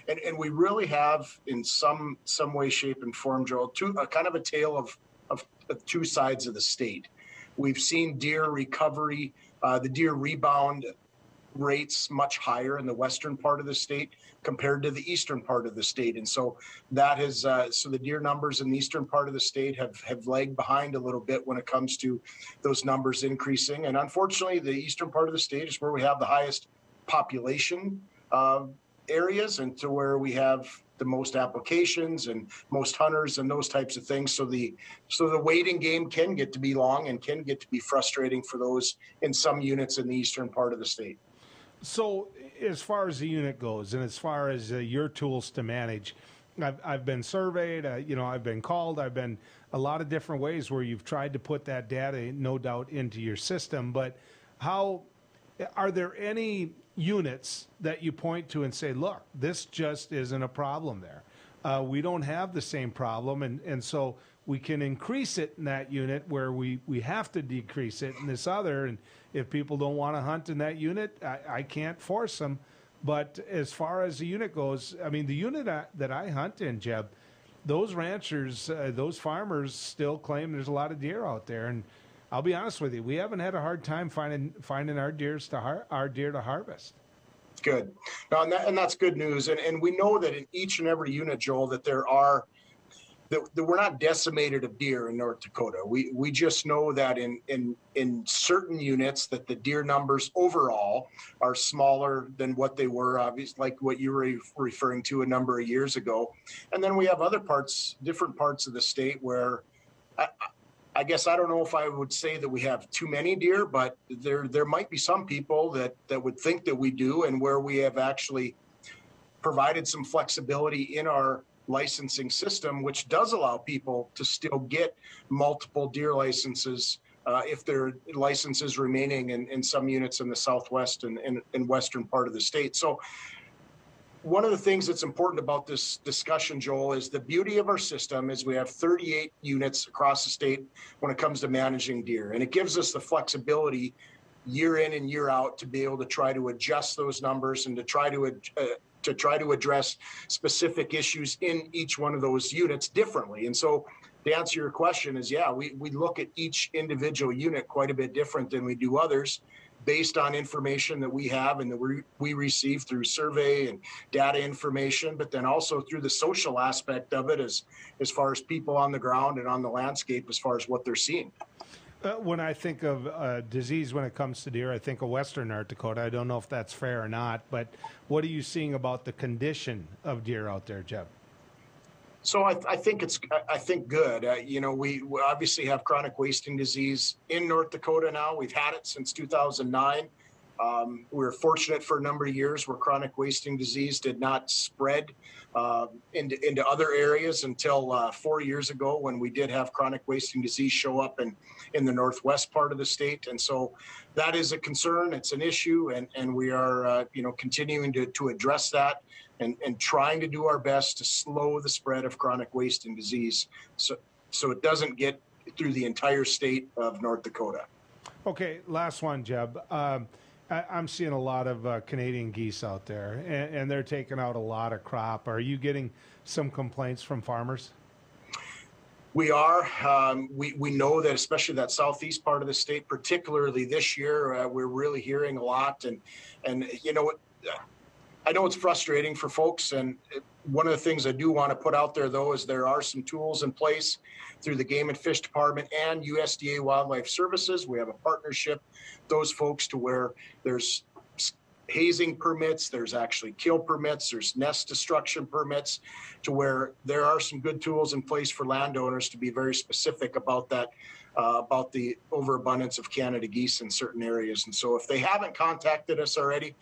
and, and we really have in some some way shape and form joel two a kind of a tale of, of, of two sides of the state we've seen deer recovery uh, the deer rebound rates much higher in the western part of the state compared to the eastern part of the state. And so that has uh, so the deer numbers in the eastern part of the state have have lagged behind a little bit when it comes to those numbers increasing. And unfortunately the eastern part of the state is where we have the highest population uh, areas and to where we have the most applications and most hunters and those types of things. So the so the waiting game can get to be long and can get to be frustrating for those in some units in the eastern part of the state. So as far as the unit goes and as far as uh, your tools to manage I've, I've been surveyed uh, you know i've been called i've been a lot of different ways where you've tried to put that data no doubt into your system. But how are there any units that you point to and say, look, this just isn't a problem there. Uh, we don't have the same problem, and, and so we can increase it in that unit where we, we have to decrease it in this other. And if people don't want to hunt in that unit, I, I can't force them. But as far as the unit goes, I mean, the unit I, that I hunt in, Jeb, those ranchers, uh, those farmers still claim there's a lot of deer out there. And I'll be honest with you, we haven't had a hard time finding finding our deers to har- our deer to harvest. Good, no, and, that, and that's good news. And and we know that in each and every unit, Joel, that there are that, that we're not decimated of deer in North Dakota. We we just know that in in in certain units that the deer numbers overall are smaller than what they were, obviously, like what you were referring to a number of years ago. And then we have other parts, different parts of the state where. I, I guess I don't know if I would say that we have too many deer, but there there might be some people that that would think that we do, and where we have actually provided some flexibility in our licensing system, which does allow people to still get multiple deer licenses uh, if there are licenses remaining in, in some units in the southwest and, and, and western part of the state. So one of the things that's important about this discussion, Joel, is the beauty of our system is we have 38 units across the state when it comes to managing deer. And it gives us the flexibility year in and year out to be able to try to adjust those numbers and to try to uh, to try to address specific issues in each one of those units differently. And so to answer to your question is yeah, we, we look at each individual unit quite a bit different than we do others based on information that we have and that we, we receive through survey and data information, but then also through the social aspect of it as, as far as people on the ground and on the landscape as far as what they're seeing. Uh, when I think of uh, disease when it comes to deer, I think of Western North Dakota. I don't know if that's fair or not, but what are you seeing about the condition of deer out there, Jeb? So I, I, think it's I think good. Uh, you know, we, we, obviously have chronic wasting disease in North Dakota now. We've had it since 2009. Um, we were fortunate for a number of years where chronic wasting disease did not spread uh, into, into other areas until uh, four years ago when we did have chronic wasting disease show up in, in the northwest part of the state. And so that is a concern, it's an issue, and, and we are uh, you know continuing to, to address that and, and trying to do our best to slow the spread of chronic wasting disease so, so it doesn't get through the entire state of North Dakota. Okay, last one, Jeb. Um, I, I'm seeing a lot of uh, Canadian geese out there, and, and they're taking out a lot of crop. Are you getting some complaints from farmers? We are. Um, we, we know that, especially that southeast part of the state, particularly this year, uh, we're really hearing a lot. And, and you know, I know it's frustrating for folks. And one of the things I do want to put out there, though, is there are some tools in place through the Game and Fish Department and USDA Wildlife Services. We have a partnership, those folks, to where there's hazing permits, there's actually kill permits, there's nest destruction permits, to where there are some good tools in place for landowners to be very specific about that, uh, about the overabundance of Canada geese in certain areas. And so if they haven't contacted us already,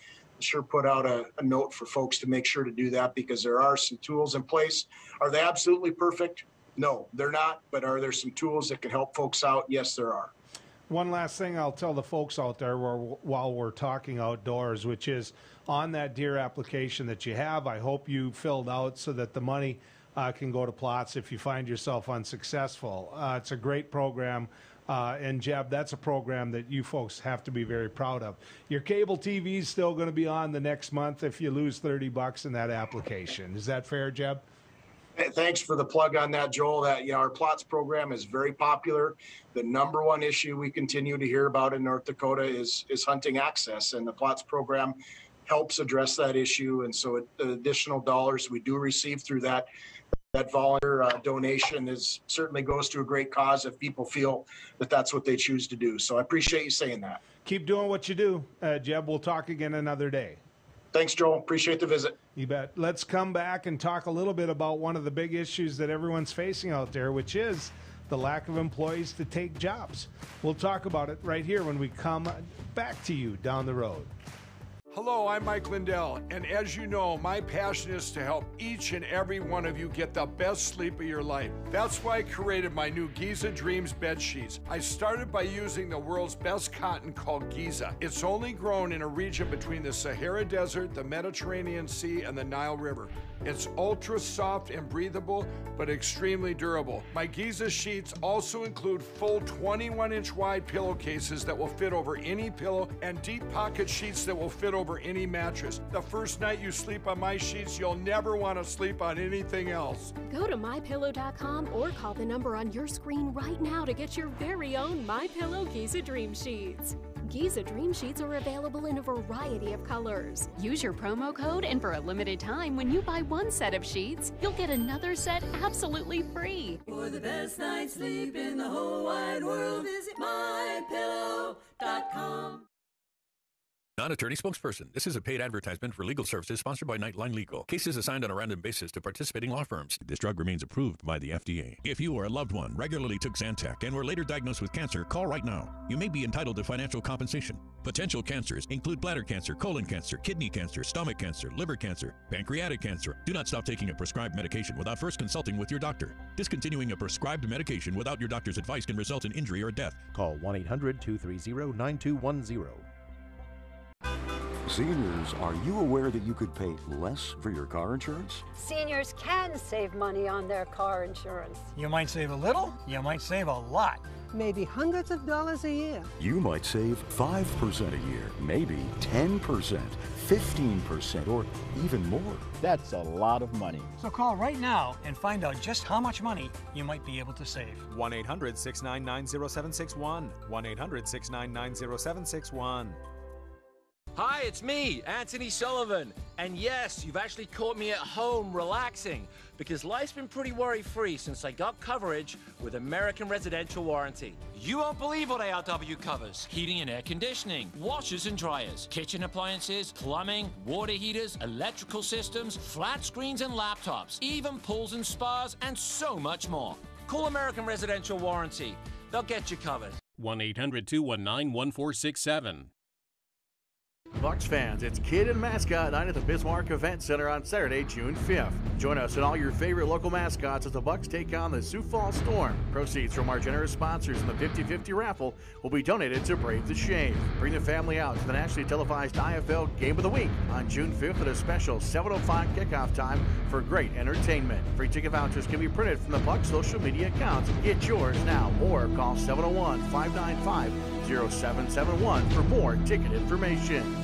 sure put out a, a note for folks to make sure to do that because there are some tools in place. Are they absolutely perfect? No, they're not. But are there some tools that can help folks out? Yes, there are. One last thing I'll tell the folks out there while we're talking outdoors, which is on that deer application that you have, I hope you filled out so that the money uh, can go to plots if you find yourself unsuccessful. Uh, it's a great program. Uh, and Jeb, that's a program that you folks have to be very proud of. Your cable TV is still going to be on the next month if you lose 30 bucks in that application. Is that fair, Jeb? Thanks for the plug on that, Joel. That you know, our plots program is very popular. The number one issue we continue to hear about in North Dakota is is hunting access, and the plots program helps address that issue. And so, it, the additional dollars we do receive through that that volunteer uh, donation is certainly goes to a great cause if people feel that that's what they choose to do. So I appreciate you saying that. Keep doing what you do, uh, Jeb. We'll talk again another day. Thanks, Joel. Appreciate the visit. You bet. Let's come back and talk a little bit about one of the big issues that everyone's facing out there, which is the lack of employees to take jobs. We'll talk about it right here when we come back to you down the road. Hello, I'm Mike Lindell, and as you know, my passion is to help each and every one of you get the best sleep of your life. That's why I created my new Giza Dreams bed sheets. I started by using the world's best cotton called Giza. It's only grown in a region between the Sahara Desert, the Mediterranean Sea, and the Nile River. It's ultra soft and breathable, but extremely durable. My Giza sheets also include full 21 inch wide pillowcases that will fit over any pillow and deep pocket sheets that will fit over any mattress. The first night you sleep on my sheets, you'll never want to sleep on anything else. Go to mypillow.com or call the number on your screen right now to get your very own My Pillow Giza Dream Sheets. Giza Dream Sheets are available in a variety of colors. Use your promo code, and for a limited time, when you buy one set of sheets, you'll get another set absolutely free. For the best night's sleep in the whole wide world, visit mypillow.com. Non-attorney spokesperson. This is a paid advertisement for legal services sponsored by Nightline Legal. Cases assigned on a random basis to participating law firms. This drug remains approved by the FDA. If you or a loved one regularly took Zantac and were later diagnosed with cancer, call right now. You may be entitled to financial compensation. Potential cancers include bladder cancer, colon cancer, kidney cancer, stomach cancer, liver cancer, pancreatic cancer. Do not stop taking a prescribed medication without first consulting with your doctor. Discontinuing a prescribed medication without your doctor's advice can result in injury or death. Call 1 800 230 9210. Seniors, are you aware that you could pay less for your car insurance? Seniors can save money on their car insurance. You might save a little, you might save a lot. Maybe hundreds of dollars a year. You might save 5% a year, maybe 10%, 15%, or even more. That's a lot of money. So call right now and find out just how much money you might be able to save. 1 800 699 0761. 1 800 699 0761. Hi, it's me, Anthony Sullivan. And yes, you've actually caught me at home relaxing because life's been pretty worry free since I got coverage with American Residential Warranty. You won't believe what ARW covers heating and air conditioning, washers and dryers, kitchen appliances, plumbing, water heaters, electrical systems, flat screens and laptops, even pools and spas, and so much more. Call American Residential Warranty, they'll get you covered. 1 800 219 1467. Bucks fans, it's Kid and Mascot Night at the Bismarck Event Center on Saturday, June 5th. Join us and all your favorite local mascots as the Bucks take on the Sioux Falls Storm. Proceeds from our generous sponsors in the 50-50 raffle will be donated to Brave the Shave. Bring the family out to the nationally televised IFL Game of the Week on June 5th at a special 7:05 kickoff time for great entertainment. Free ticket vouchers can be printed from the Bucks social media accounts. Get yours now or call 701-595-0771 for more ticket information.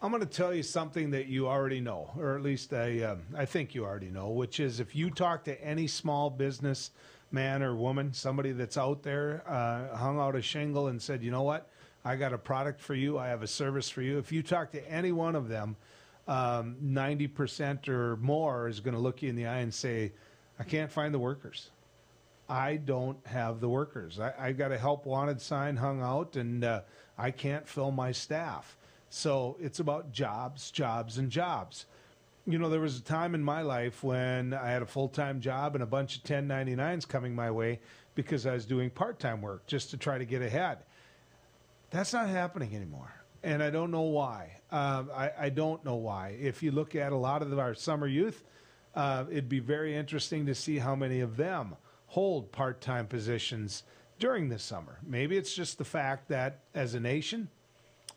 I'm going to tell you something that you already know, or at least I, um, I think you already know, which is if you talk to any small business man or woman, somebody that's out there, uh, hung out a shingle and said, you know what, I got a product for you, I have a service for you. If you talk to any one of them, um, 90% or more is going to look you in the eye and say, I can't find the workers. I don't have the workers. I, I got a help wanted sign hung out and uh, I can't fill my staff. So it's about jobs, jobs, and jobs. You know, there was a time in my life when I had a full time job and a bunch of 1099s coming my way because I was doing part time work just to try to get ahead. That's not happening anymore. And I don't know why. Uh, I, I, don't know why. If you look at a lot of our summer youth, uh, it'd be very interesting to see how many of them hold part time positions during the summer. Maybe it's just the fact that as a nation,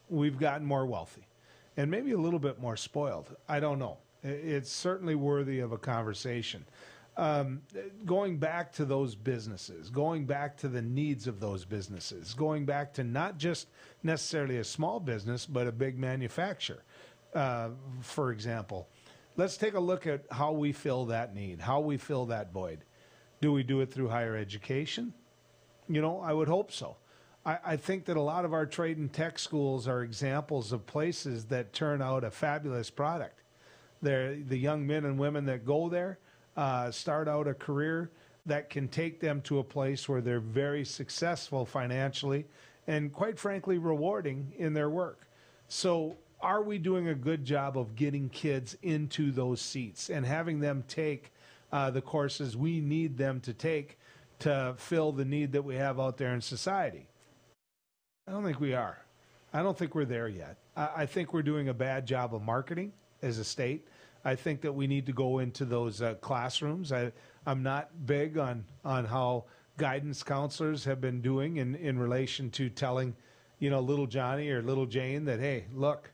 we've gotten more wealthy and maybe a little bit more spoiled. I don't know. It's certainly worthy of a conversation. Um, going back to those businesses, going back to the needs of those businesses, going back to not just necessarily a small business, but a big manufacturer, uh, for example. Let's take a look at how we fill that need, how we fill that void. Do we do it through higher education? You know, I would hope so. I, think that a lot of our trade and tech schools are examples of places that turn out a fabulous product. They're the young men and women that go there uh, start out a career that can take them to a place where they're very successful financially and, quite frankly, rewarding in their work. So, are we doing a good job of getting kids into those seats and having them take uh, the courses we need them to take to fill the need that we have out there in society? I don't think we are. I don't think we're there yet. I, I think we're doing a bad job of marketing as a state. I think that we need to go into those uh, classrooms. I, I'm not big on, on how guidance counselors have been doing in, in relation to telling, you know, little Johnny or little Jane that, hey, look,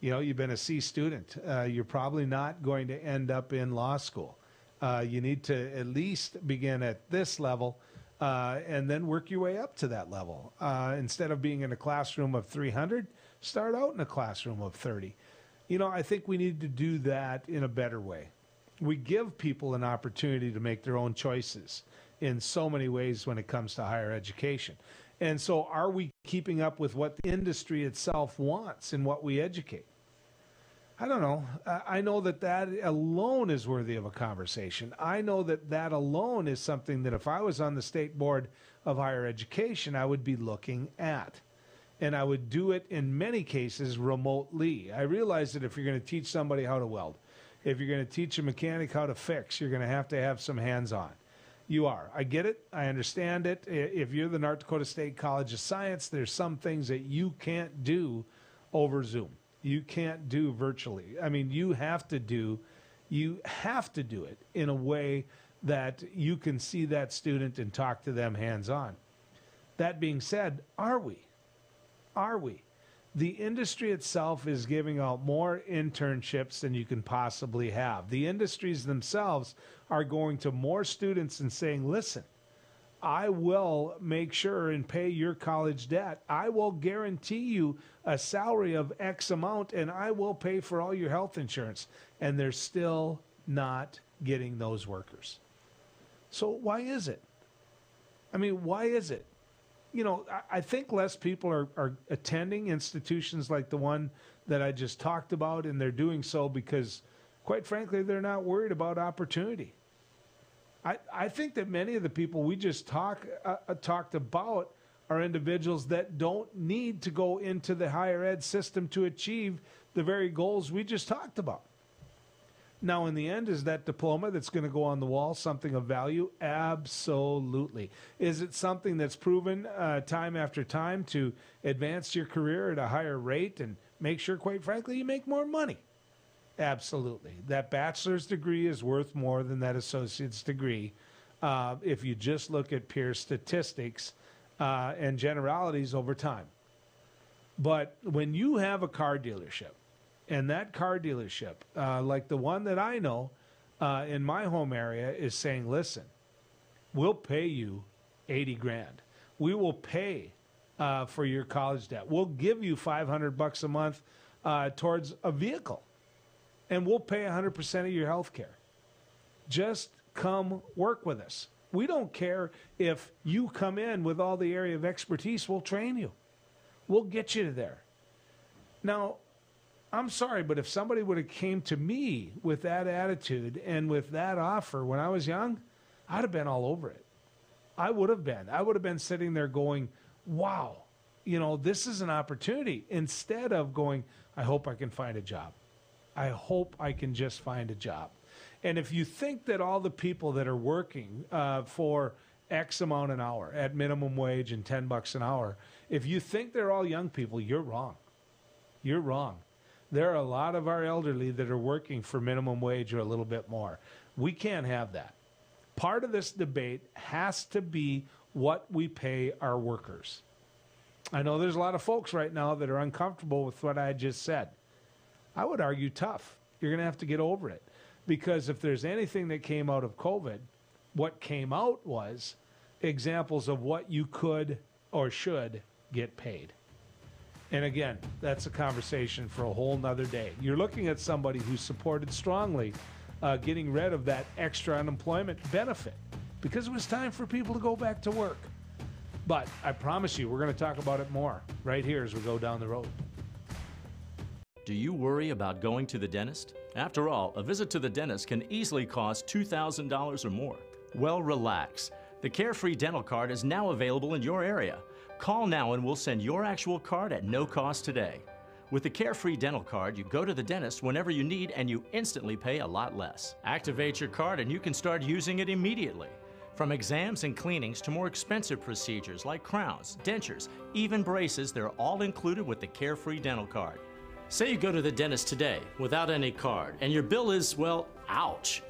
you know, you've been a C student. Uh, you're probably not going to end up in law school. Uh, you need to at least begin at this level uh, and then work your way up to that level. Uh, instead of being in a classroom of 300, start out in a classroom of 30. You know, I think we need to do that in a better way. We give people an opportunity to make their own choices in so many ways when it comes to higher education. And so, are we keeping up with what the industry itself wants in what we educate? I don't know. I know that that alone is worthy of a conversation. I know that that alone is something that if I was on the state board of higher education, I would be looking at. And I would do it in many cases remotely. I realize that if you're going to teach somebody how to weld, if you're going to teach a mechanic how to fix, you're going to have to have some hands on. You are. I get it. I understand it. If you're the North Dakota State College of Science, there's some things that you can't do over Zoom you can't do virtually. I mean, you have to do you have to do it in a way that you can see that student and talk to them hands on. That being said, are we? Are we? The industry itself is giving out more internships than you can possibly have. The industries themselves are going to more students and saying, listen, I will make sure and pay your college debt. I will guarantee you a salary of X amount and I will pay for all your health insurance. And they're still not getting those workers. So, why is it? I mean, why is it? You know, I, think less people are, are attending institutions like the one that I just talked about, and they're doing so because, quite frankly, they're not worried about opportunity. I, I think that many of the people we just talk uh, uh, talked about are individuals that don't need to go into the higher ed system to achieve the very goals we just talked about. Now, in the end, is that diploma that's going to go on the wall something of value? Absolutely. Is it something that's proven uh, time after time to advance your career at a higher rate and make sure, quite frankly, you make more money? Absolutely. That bachelor's degree is worth more than that associate's degree uh, if you just look at peer statistics uh, and generalities over time. But when you have a car dealership, and that car dealership, uh, like the one that I know uh, in my home area, is saying, listen, we'll pay you 80 grand. We will pay uh, for your college debt. We'll give you 500 bucks a month uh, towards a vehicle, and we'll pay 100% of your health care. Just come work with us. We don't care if you come in with all the area of expertise, we'll train you. We'll get you there. Now, I'm sorry, but if somebody would have came to me with that attitude and with that offer when I was young, I'd have been all over it. I would have been. I would have been sitting there going, "Wow, you know, this is an opportunity." Instead of going, "I hope I can find a job. I hope I can just find a job." And if you think that all the people that are working uh, for X amount an hour at minimum wage and 10 bucks an hour, if you think they're all young people, you're wrong. You're wrong. There are a lot of our elderly that are working for minimum wage or a little bit more. We can't have that. Part of this debate has to be what we pay our workers. I know there's a lot of folks right now that are uncomfortable with what I just said. I would argue tough. You're going to have to get over it. Because if there's anything that came out of COVID, what came out was examples of what you could or should get paid. And again, that's a conversation for a whole nother day. You're looking at somebody who supported strongly uh, getting rid of that extra unemployment benefit because it was time for people to go back to work. But I promise you, we're going to talk about it more right here as we go down the road. Do you worry about going to the dentist? After all, a visit to the dentist can easily cost $2,000 or more. Well, relax. The Carefree Dental Card is now available in your area. Call now and we'll send your actual card at no cost today. With the Carefree Dental Card, you go to the dentist whenever you need and you instantly pay a lot less. Activate your card and you can start using it immediately. From exams and cleanings to more expensive procedures like crowns, dentures, even braces, they're all included with the Carefree Dental Card. Say you go to the dentist today without any card and your bill is, well, ouch.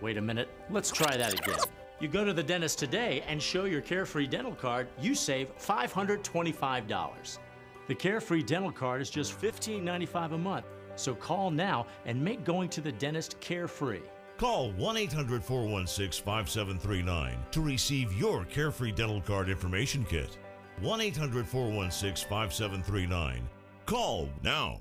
Wait a minute, let's try that again. You go to the dentist today and show your Carefree Dental Card, you save $525. The Carefree Dental Card is just $15.95 a month, so call now and make going to the dentist carefree. Call 1 800 416 5739 to receive your Carefree Dental Card information kit. 1 800 416 5739. Call now.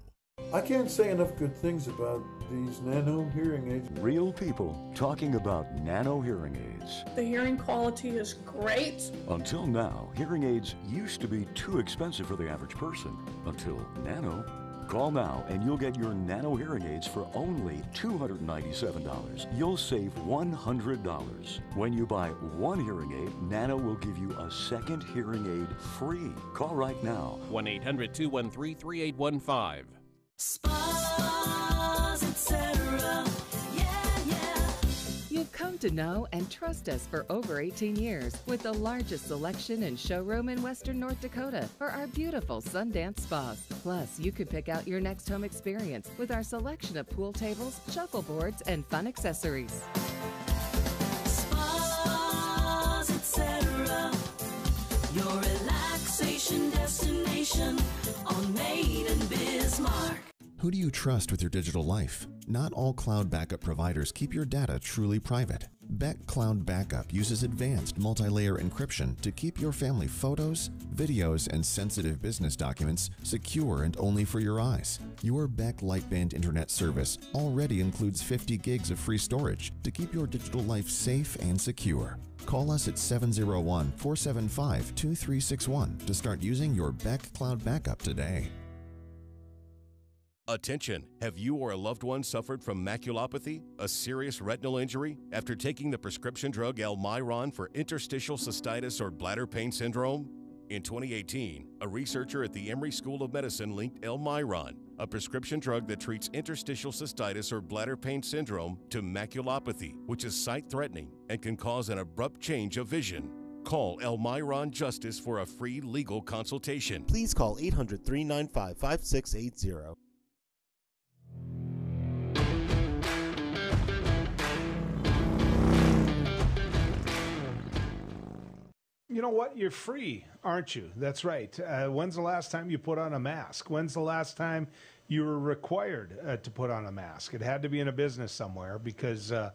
I can't say enough good things about these nano hearing aids. Real people talking about nano hearing aids. The hearing quality is great. Until now, hearing aids used to be too expensive for the average person. Until nano. Call now and you'll get your nano hearing aids for only $297. You'll save $100. When you buy one hearing aid, Nano will give you a second hearing aid free. Call right now. 1 800 213 3815. Spas, etc. Yeah, yeah. You've come to know and trust us for over 18 years with the largest selection and showroom in Western North Dakota for our beautiful Sundance spas. Plus, you can pick out your next home experience with our selection of pool tables, shuffleboards, and fun accessories. Spas, etc. Your relaxation destination on Maiden Bismarck. Who do you trust with your digital life? Not all cloud backup providers keep your data truly private. BEK Cloud Backup uses advanced multi layer encryption to keep your family photos, videos, and sensitive business documents secure and only for your eyes. Your BEK Lightband Internet service already includes 50 gigs of free storage to keep your digital life safe and secure. Call us at 701 475 2361 to start using your BEK Cloud Backup today. Attention! Have you or a loved one suffered from maculopathy, a serious retinal injury, after taking the prescription drug Elmiron for interstitial cystitis or bladder pain syndrome? In 2018, a researcher at the Emory School of Medicine linked Elmiron, a prescription drug that treats interstitial cystitis or bladder pain syndrome, to maculopathy, which is sight threatening and can cause an abrupt change of vision. Call Elmiron Justice for a free legal consultation. Please call 800 395 5680. You know what? You're free, aren't you? That's right. Uh, when's the last time you put on a mask? When's the last time you were required uh, to put on a mask? It had to be in a business somewhere because, uh,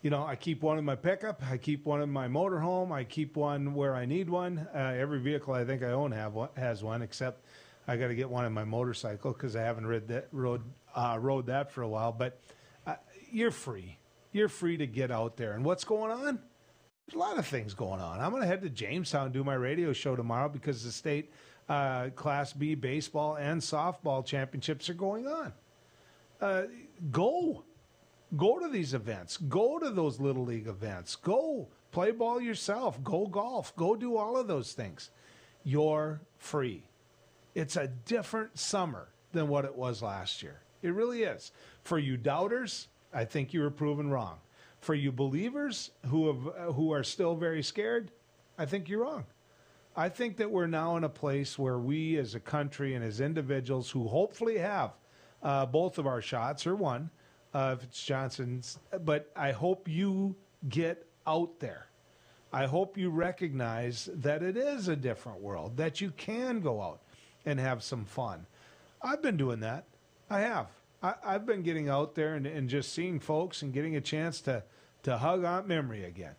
you know, I keep one in my pickup, I keep one in my motorhome, I keep one where I need one. Uh, every vehicle I think I own have one, has one, except I got to get one in my motorcycle because I haven't rid that, rode uh, rode that for a while. But uh, you're free. You're free to get out there. And what's going on? There's a lot of things going on. I'm going to head to Jamestown do my radio show tomorrow because the state uh, Class B baseball and softball championships are going on. Uh, go, go to these events. Go to those little league events. Go play ball yourself. Go golf. Go do all of those things. You're free. It's a different summer than what it was last year. It really is. For you doubters, I think you were proven wrong. For you believers who have who are still very scared, I think you're wrong. I think that we're now in a place where we, as a country and as individuals who hopefully have uh, both of our shots or one, uh, if it's Johnson's, but I hope you get out there. I hope you recognize that it is a different world, that you can go out and have some fun. I've been doing that. I have. I, I've been getting out there and, and just seeing folks and getting a chance to to hug Aunt Memory again.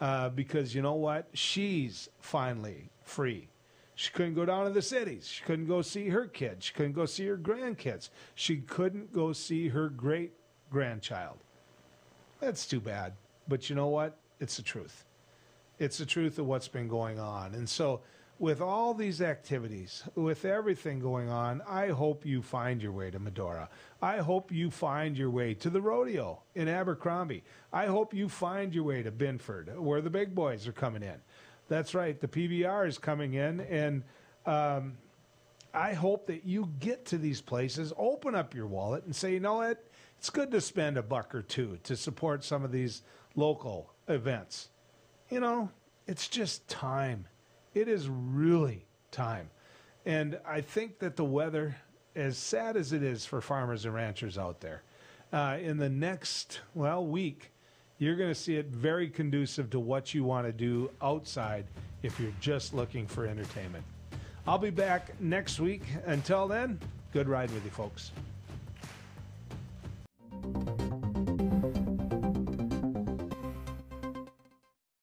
Uh, because you know what? She's finally free. She couldn't go down to the cities. She couldn't go see her kids. She couldn't go see her grandkids. She couldn't go see her great grandchild. That's too bad. But you know what? It's the truth. It's the truth of what's been going on. And so, with all these activities, with everything going on, I hope you find your way to Medora. I hope you find your way to the rodeo in Abercrombie. I hope you find your way to Binford, where the big boys are coming in. That's right, the PBR is coming in, and um, I hope that you get to these places, open up your wallet, and say, you know what? It's good to spend a buck or two to support some of these local events. You know, it's just time. It is really time. And I think that the weather, as sad as it is for farmers and ranchers out there, uh, in the next, well, week, you're going to see it very conducive to what you want to do outside if you're just looking for entertainment. I'll be back next week. Until then, good ride with you, folks.